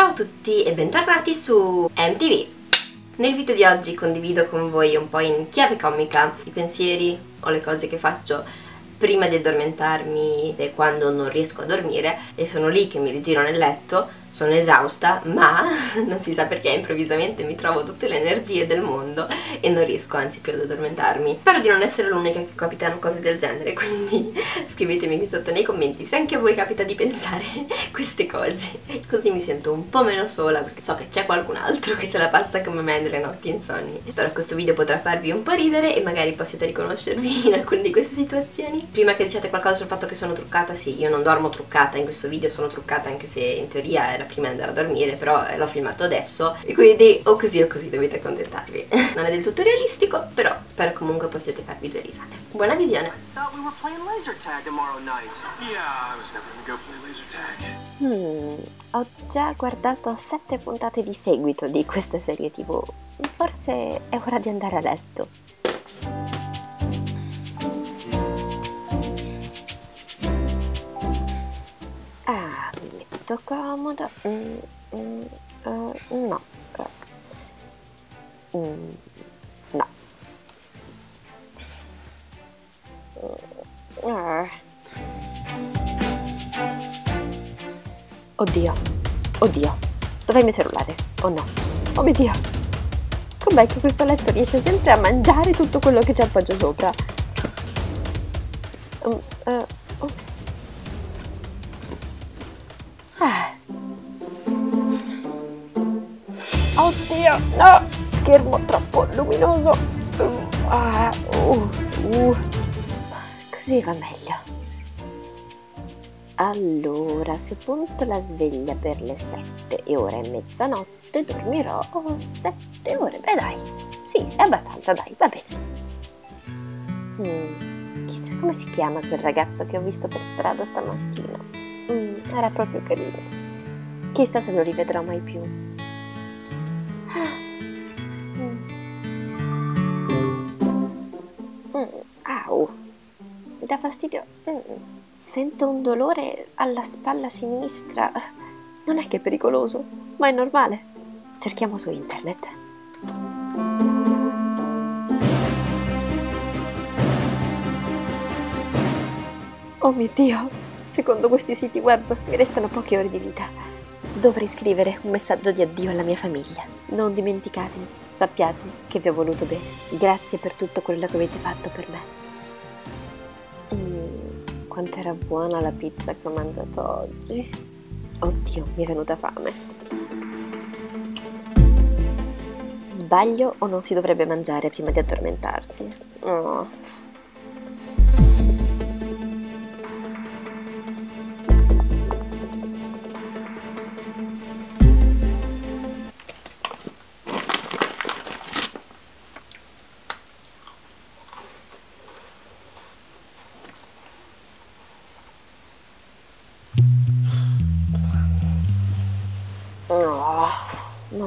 Ciao a tutti e bentornati su MTV! Nel video di oggi condivido con voi un po' in chiave comica i pensieri o le cose che faccio prima di addormentarmi e quando non riesco a dormire e sono lì che mi rigiro nel letto sono esausta, ma non si sa perché improvvisamente mi trovo tutte le energie del mondo e non riesco anzi più ad addormentarmi. Spero di non essere l'unica che capitano cose del genere, quindi scrivetemi qui sotto nei commenti se anche a voi capita di pensare queste cose. Così mi sento un po' meno sola perché so che c'è qualcun altro che se la passa come me nelle notti insonni. Spero che questo video potrà farvi un po' ridere e magari possiate riconoscervi in alcune di queste situazioni. Prima che diciate qualcosa sul fatto che sono truccata, sì, io non dormo truccata, in questo video sono truccata anche se in teoria era prima di andare a dormire però eh, l'ho filmato adesso. E quindi o così o così dovete accontentarvi. Non è del tutto realistico però spero comunque possiate farvi due risate. Buona visione. Hmm, ho già guardato sette puntate di seguito di questa serie tv forse è ora di andare a letto molto comoda mm, mm, uh, no mm, no oddio oddio dov'è il mio cellulare oh no oh mio dio com'è che questo letto riesce sempre a mangiare tutto quello che ci appoggio sopra um, uh, Oddio, no! Schermo troppo luminoso. Uh, uh, uh. Così va meglio. Allora, se punto la sveglia per le sette e ora è mezzanotte, dormirò sette ore. Beh dai, sì, è abbastanza, dai, va bene. Hmm, chissà come si chiama quel ragazzo che ho visto per strada stamattina. Mm, era proprio carino. Chissà se lo rivedrò mai più. Dà fastidio. Sento un dolore alla spalla sinistra. Non è che è pericoloso, ma è normale. Cerchiamo su internet. Oh mio Dio, secondo questi siti web mi restano poche ore di vita. Dovrei scrivere un messaggio di addio alla mia famiglia. Non dimenticatemi, sappiate che vi ho voluto bene. Grazie per tutto quello che avete fatto per me quanto era buona la pizza che ho mangiato oggi. Oddio, mi è venuta fame. Sbaglio o non si dovrebbe mangiare prima di addormentarsi? Oh.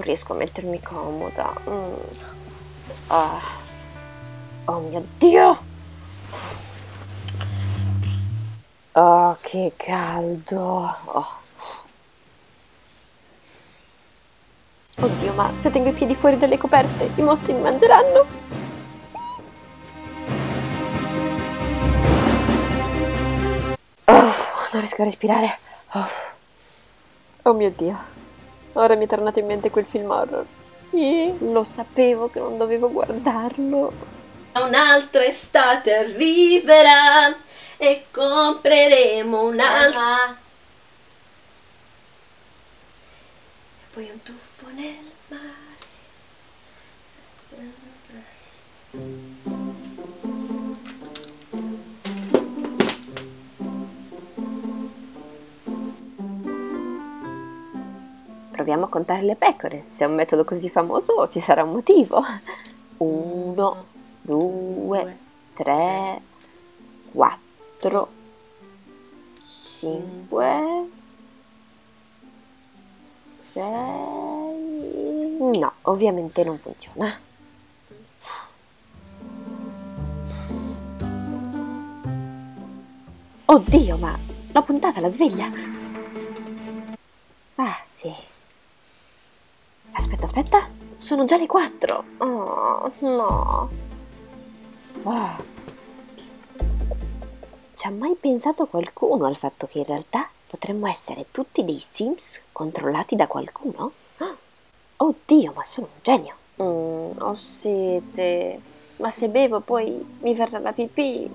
Riesco a mettermi comoda. Mm. Ah. Oh mio Dio! Oh, che caldo! Oh. Oddio, ma se tengo i piedi fuori dalle coperte, i mostri mi mangeranno? Oh, non riesco a respirare. Oh, oh mio Dio. Ora mi è tornato in mente quel film horror. E lo sapevo che non dovevo guardarlo. Un'altra estate arriverà e compreremo un'altra. E poi un tuffo nel mare. Proviamo a contare le pecore. Se è un metodo così famoso ci sarà un motivo. Uno, due, tre, quattro, cinque, sei... No, ovviamente non funziona. Oddio, ma l'ho puntata la sveglia. Ah, sì. Aspetta, aspetta. Sono già le 4. Oh, no. Wow. Ci ha mai pensato qualcuno al fatto che in realtà potremmo essere tutti dei Sims controllati da qualcuno? Oddio, ma sono un genio. Mm, ho sete. Ma se bevo poi mi verrà la pipì.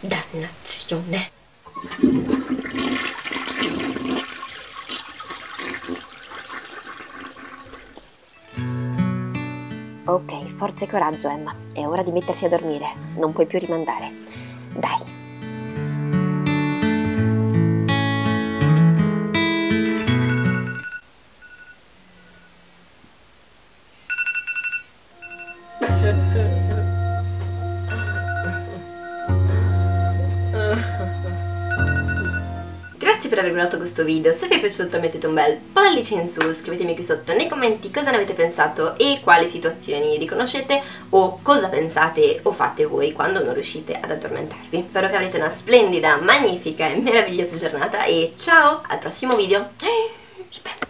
Dannazione. Ok, forza e coraggio, Emma. È ora di mettersi a dormire. Non puoi più rimandare. Dai. Aver guardato questo video, se vi è piaciuto mettete un bel pollice in su, scrivetemi qui sotto nei commenti cosa ne avete pensato e quali situazioni riconoscete o cosa pensate o fate voi quando non riuscite ad addormentarvi. Spero che avrete una splendida, magnifica e meravigliosa giornata e ciao al prossimo video! Spero